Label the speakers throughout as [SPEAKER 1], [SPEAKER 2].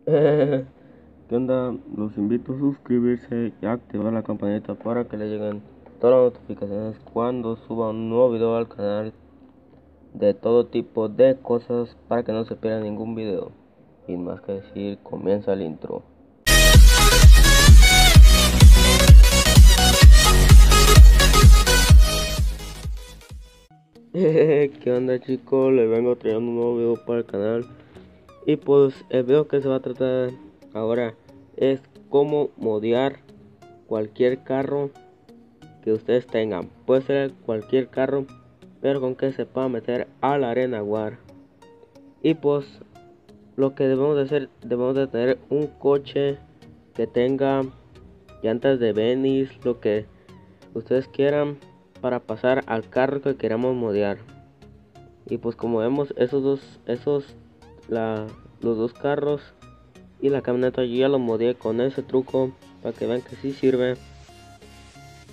[SPEAKER 1] ¿Qué onda? Los invito a suscribirse y activar la campanita para que le lleguen todas las notificaciones cuando suba un nuevo video al canal de todo tipo de cosas para que no se pierda ningún video. Sin más que decir, comienza el intro. ¿Qué onda chicos? Les vengo trayendo un nuevo video para el canal y pues el video que se va a tratar ahora es cómo modear cualquier carro que ustedes tengan. Puede ser cualquier carro, pero con que se pueda meter a la arena war. Y pues lo que debemos de hacer, debemos de tener un coche que tenga llantas de Venice, lo que ustedes quieran para pasar al carro que queramos modear. Y pues como vemos esos dos esos los dos carros y la camioneta ya lo modié con ese truco para que vean que sí sirve.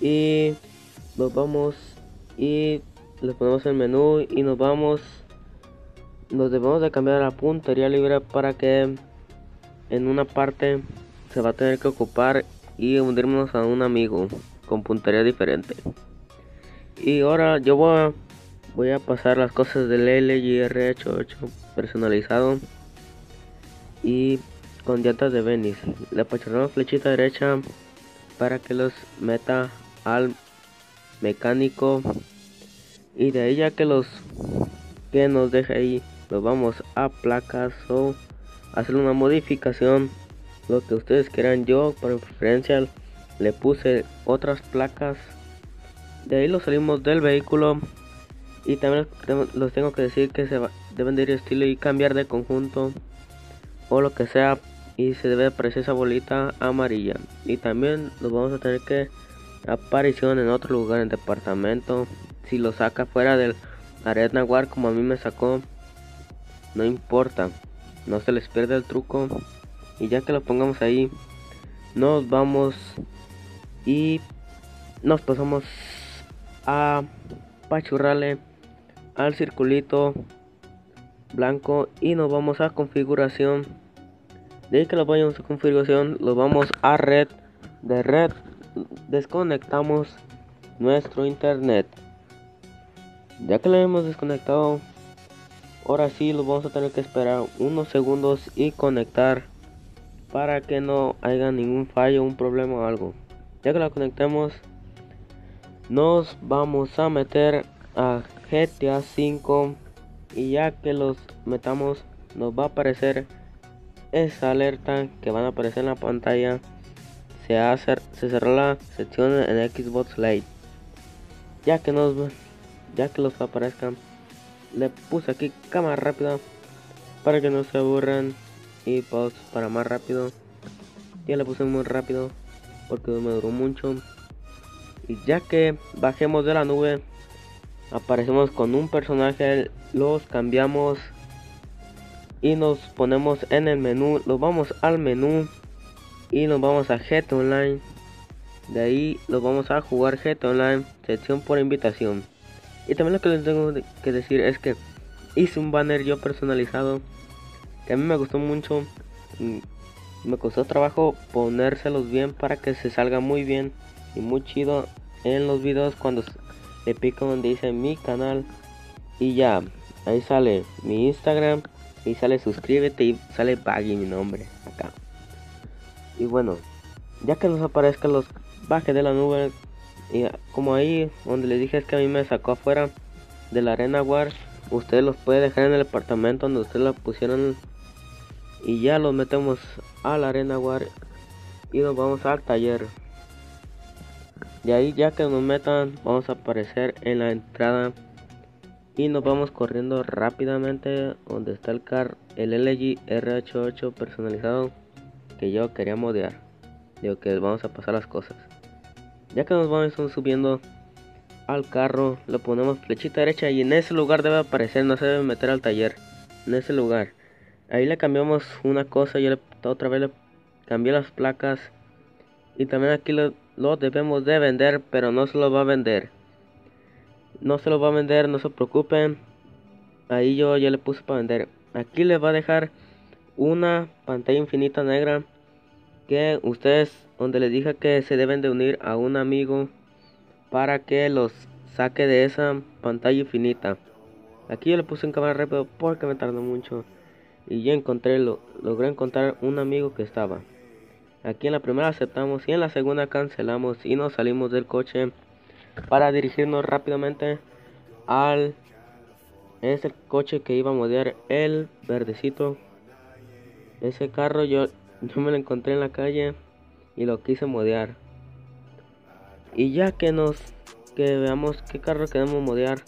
[SPEAKER 1] Y nos vamos y le ponemos el menú y nos vamos. Nos debemos de cambiar la puntería libre para que en una parte se va a tener que ocupar y unirnos a un amigo con puntería diferente. Y ahora yo voy a voy a pasar las cosas del LGR88 personalizado. Y con llantas de Venice. Le apachurramos flechita derecha para que los meta al mecánico. Y de ahí ya que los que nos deje ahí los vamos a placas o hacer una modificación. Lo que ustedes quieran yo por preferencia le puse otras placas. De ahí lo salimos del vehículo. Y también los tengo que decir que se deben de ir estilo y cambiar de conjunto o lo que sea y se debe aparecer esa bolita amarilla. Y también los vamos a tener que aparición en otro lugar en departamento. Si lo saca fuera del arena war como a mí me sacó no importa. No se les pierde el truco. Y ya que lo pongamos ahí nos vamos y nos pasamos a pachurrale al circulito blanco y nos vamos a configuración. De que lo vayamos a configuración lo vamos a red. De red desconectamos nuestro internet. Ya que lo hemos desconectado ahora sí lo vamos a tener que esperar unos segundos y conectar para que no haya ningún fallo un problema o algo. Ya que lo conectemos nos vamos a meter a GTA 5 y ya que los metamos nos va a aparecer esa alerta que van a aparecer en la pantalla. Se hace se cerró la sección en Xbox Live ya que nos ya que los aparezcan le puse aquí cámara rápida para que no se aburran. Y pause para más rápido ya le puse muy rápido porque me duró mucho. Y ya que bajemos de la nube aparecemos con un personaje los cambiamos y nos ponemos en el menú nos vamos al menú y nos vamos a GT Online. De ahí nos vamos a jugar GT Online sección por invitación. Y también lo que les tengo que decir es que hice un banner yo personalizado que a mí me gustó mucho. Me costó trabajo ponérselos bien para que se salga muy bien y muy chido en los videos cuando le pico donde dice mi canal. Y ya ahí sale mi instagram y sale suscríbete y sale Baggy mi nombre acá. Y bueno ya que nos aparezcan los bajes de la nube y como ahí donde les dije es que a mí me sacó afuera de la arena war ustedes los puede dejar en el apartamento donde ustedes la pusieron y ya los metemos a la arena war y nos vamos al taller de ahí ya que nos metan vamos a aparecer en la entrada. Y nos vamos corriendo rápidamente donde está el car el LG R88 personalizado que yo quería modear. Digo que vamos a pasar las cosas. Ya que nos vamos subiendo al carro le ponemos flechita derecha y en ese lugar debe aparecer no se debe meter al taller en ese lugar. Ahí le cambiamos una cosa yo le, otra vez le cambié las placas. Y también aquí lo, lo debemos de vender pero no se lo va a vender. No se lo va a vender no se preocupen. Ahí yo ya le puse para vender. Aquí le va a dejar una pantalla infinita negra que ustedes donde les dije que se deben de unir a un amigo para que los saque de esa pantalla infinita. Aquí yo le puse en cámara rápido porque me tardó mucho y ya encontré lo logré encontrar un amigo que estaba aquí en la primera aceptamos y en la segunda cancelamos y nos salimos del coche para dirigirnos rápidamente al ese coche que iba a modear el verdecito ese carro yo, yo me lo encontré en la calle y lo quise modear. Y ya que nos que veamos qué carro queremos modear,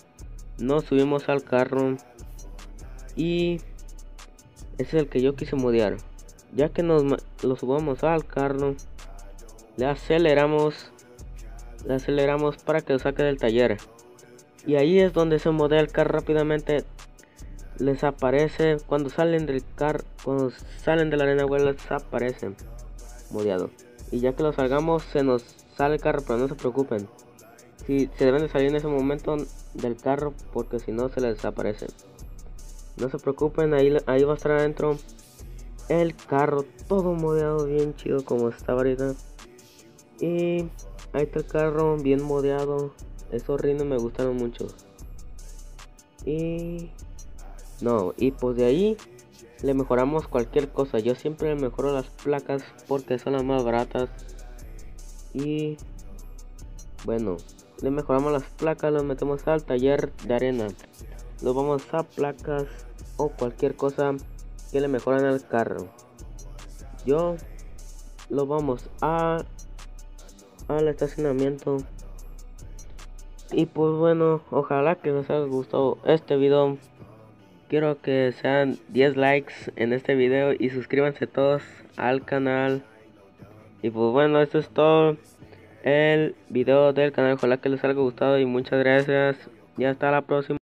[SPEAKER 1] nos subimos al carro y ese es el que yo quise modear. Ya que nos lo subamos al carro, le aceleramos, le aceleramos para que lo saque del taller. Y ahí es donde se modela el carro rápidamente. Les aparece cuando salen del car cuando salen de la arena web les aparece modeado. Y ya que lo salgamos se nos sale el carro pero no se preocupen. Si se deben de salir en ese momento del carro porque si no se les desaparece no se preocupen ahí, ahí va a estar adentro el carro todo modeado bien chido como está ahorita y ahí está el carro bien modeado esos rines me gustaron mucho y no, y pues de ahí le mejoramos cualquier cosa. Yo siempre le mejoro las placas porque son las más baratas. Y bueno, le mejoramos las placas, los metemos al taller de arena. Lo vamos a placas o cualquier cosa que le mejoran al carro. Yo lo vamos a al estacionamiento. Y pues bueno, ojalá que les haya gustado este video quiero que sean 10 likes en este video y suscríbanse todos al canal. Y pues bueno, esto es todo el video del canal. Ojalá que les haya gustado y muchas gracias. Y hasta la próxima.